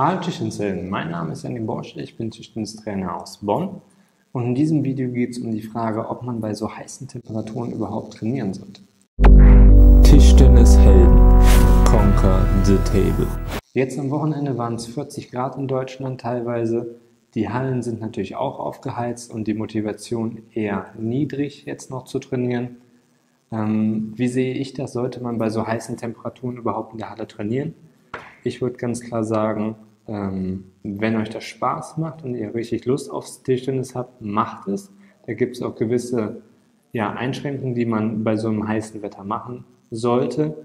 Hallo Tischtennishelden, mein Name ist Janni Borsche, ich bin Tischtennistrainer aus Bonn und in diesem Video geht es um die Frage, ob man bei so heißen Temperaturen überhaupt trainieren sollte. Tischtennishelden, conquer the table. Jetzt am Wochenende waren es 40 Grad in Deutschland teilweise. Die Hallen sind natürlich auch aufgeheizt und die Motivation eher niedrig, jetzt noch zu trainieren. Ähm, wie sehe ich das? Sollte man bei so heißen Temperaturen überhaupt in der Halle trainieren? Ich würde ganz klar sagen, ähm, wenn euch das Spaß macht und ihr richtig Lust aufs Tischtennis habt, macht es. Da gibt es auch gewisse ja, Einschränkungen, die man bei so einem heißen Wetter machen sollte.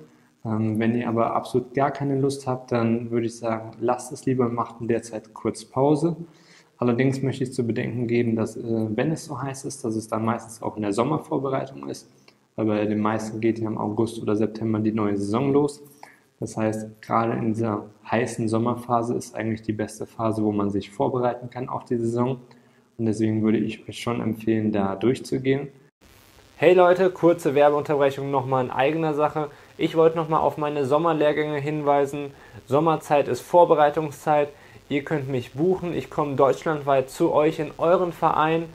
Ähm, wenn ihr aber absolut gar keine Lust habt, dann würde ich sagen, lasst es lieber, macht in der Zeit kurz Pause. Allerdings möchte ich zu bedenken geben, dass äh, wenn es so heiß ist, dass es dann meistens auch in der Sommervorbereitung ist, weil bei den meisten geht ja im August oder September die neue Saison los. Das heißt, gerade in dieser heißen Sommerphase ist eigentlich die beste Phase, wo man sich vorbereiten kann auf die Saison. Und deswegen würde ich euch schon empfehlen, da durchzugehen. Hey Leute, kurze Werbeunterbrechung nochmal in eigener Sache. Ich wollte nochmal auf meine Sommerlehrgänge hinweisen. Sommerzeit ist Vorbereitungszeit. Ihr könnt mich buchen. Ich komme deutschlandweit zu euch in euren Verein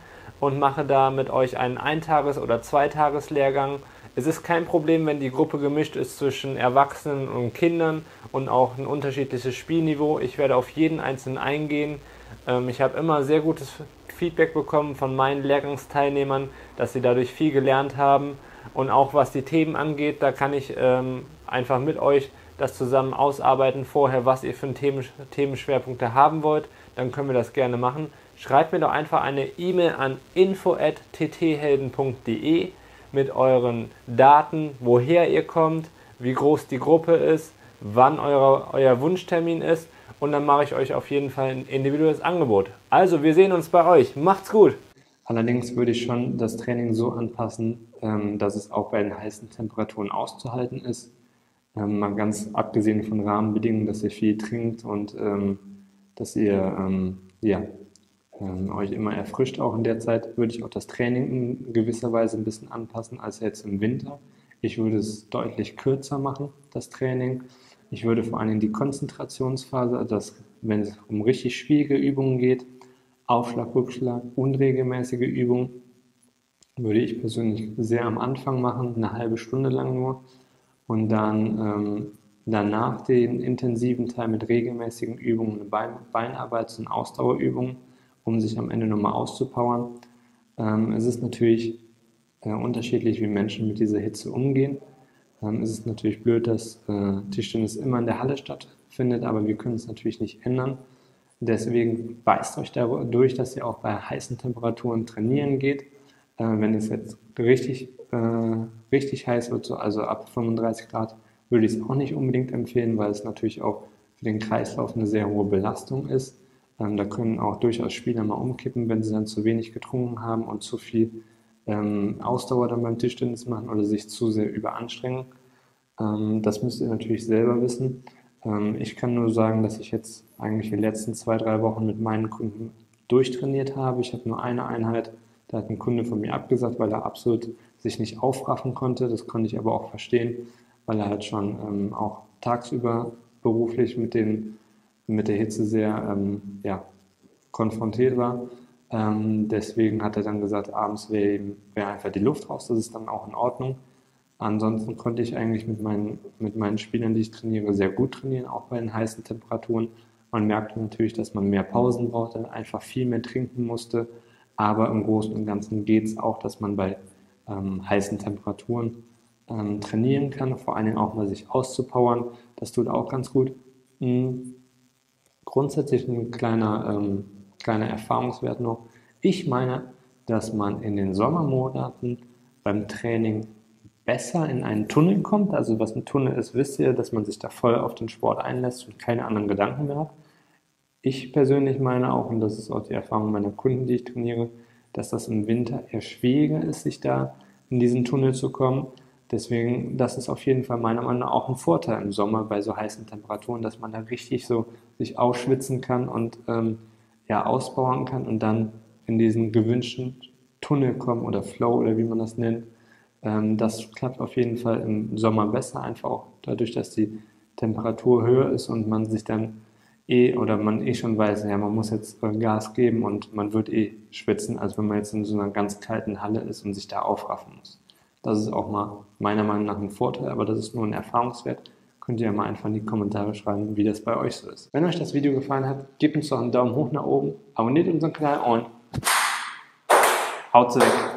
und mache da mit euch einen Eintages- oder Zweitageslehrgang. Es ist kein Problem, wenn die Gruppe gemischt ist zwischen Erwachsenen und Kindern und auch ein unterschiedliches Spielniveau. Ich werde auf jeden einzelnen eingehen. Ähm, ich habe immer sehr gutes Feedback bekommen von meinen Lehrgangsteilnehmern, dass sie dadurch viel gelernt haben. Und auch was die Themen angeht, da kann ich ähm, einfach mit euch das zusammen ausarbeiten vorher, was ihr für Themen, Themenschwerpunkte haben wollt. Dann können wir das gerne machen. Schreibt mir doch einfach eine E-Mail an info@tthelden.de mit euren Daten, woher ihr kommt, wie groß die Gruppe ist, wann eure, euer Wunschtermin ist und dann mache ich euch auf jeden Fall ein individuelles Angebot. Also, wir sehen uns bei euch. Macht's gut! Allerdings würde ich schon das Training so anpassen, ähm, dass es auch bei den heißen Temperaturen auszuhalten ist. Ähm, mal ganz abgesehen von Rahmenbedingungen, dass ihr viel trinkt und ähm, dass ihr ja, ähm, euch immer erfrischt. Auch in der Zeit würde ich auch das Training in gewisser Weise ein bisschen anpassen als jetzt im Winter. Ich würde es deutlich kürzer machen, das Training. Ich würde vor allem die Konzentrationsphase, also das, wenn es um richtig schwierige Übungen geht, Aufschlag, Rückschlag, unregelmäßige Übungen, würde ich persönlich sehr am Anfang machen, eine halbe Stunde lang nur. Und dann ähm, danach den intensiven Teil mit regelmäßigen Übungen, Bein, Beinarbeit und Ausdauerübungen um sich am Ende nochmal auszupowern. Ähm, es ist natürlich äh, unterschiedlich, wie Menschen mit dieser Hitze umgehen. Ähm, es ist natürlich blöd, dass äh, Tischtennis immer in der Halle stattfindet, aber wir können es natürlich nicht ändern. Deswegen beißt euch dadurch, dass ihr auch bei heißen Temperaturen trainieren geht. Äh, wenn es jetzt richtig, äh, richtig heiß wird, so also ab 35 Grad, würde ich es auch nicht unbedingt empfehlen, weil es natürlich auch für den Kreislauf eine sehr hohe Belastung ist. Ähm, da können auch durchaus Spieler mal umkippen, wenn sie dann zu wenig getrunken haben und zu viel ähm, Ausdauer dann beim Tischtennis machen oder sich zu sehr überanstrengen. Ähm, das müsst ihr natürlich selber wissen. Ähm, ich kann nur sagen, dass ich jetzt eigentlich die letzten zwei, drei Wochen mit meinen Kunden durchtrainiert habe. Ich habe nur eine Einheit, da hat ein Kunde von mir abgesagt, weil er absolut sich nicht aufraffen konnte. Das konnte ich aber auch verstehen, weil er halt schon ähm, auch tagsüber beruflich mit den mit der Hitze sehr ähm, ja, konfrontiert war. Ähm, deswegen hat er dann gesagt, abends wäre wär einfach die Luft raus, das ist dann auch in Ordnung. Ansonsten konnte ich eigentlich mit meinen, mit meinen Spielern, die ich trainiere, sehr gut trainieren, auch bei den heißen Temperaturen. Man merkte natürlich, dass man mehr Pausen brauchte, einfach viel mehr trinken musste. Aber im Großen und Ganzen geht es auch, dass man bei ähm, heißen Temperaturen ähm, trainieren kann, vor allen Dingen auch mal sich auszupowern. Das tut auch ganz gut. Mhm grundsätzlich ein kleiner, ähm, kleiner Erfahrungswert noch. Ich meine, dass man in den Sommermonaten beim Training besser in einen Tunnel kommt. Also was ein Tunnel ist, wisst ihr, dass man sich da voll auf den Sport einlässt und keine anderen Gedanken mehr hat. Ich persönlich meine auch, und das ist auch die Erfahrung meiner Kunden, die ich trainiere, dass das im Winter eher schwieriger ist, sich da in diesen Tunnel zu kommen. Deswegen, das ist auf jeden Fall meiner Meinung nach auch ein Vorteil im Sommer bei so heißen Temperaturen, dass man da richtig so sich ausschwitzen kann und ähm, ja, ausbauen kann und dann in diesen gewünschten Tunnel kommen oder Flow oder wie man das nennt. Ähm, das klappt auf jeden Fall im Sommer besser, einfach auch dadurch, dass die Temperatur höher ist und man sich dann eh oder man eh schon weiß, ja, man muss jetzt äh, Gas geben und man wird eh schwitzen, als wenn man jetzt in so einer ganz kalten Halle ist und sich da aufraffen muss. Das ist auch mal meiner Meinung nach ein Vorteil, aber das ist nur ein Erfahrungswert. Könnt ihr mal einfach in die Kommentare schreiben, wie das bei euch so ist. Wenn euch das Video gefallen hat, gebt uns doch einen Daumen hoch nach oben, abonniert unseren Kanal und haut weg.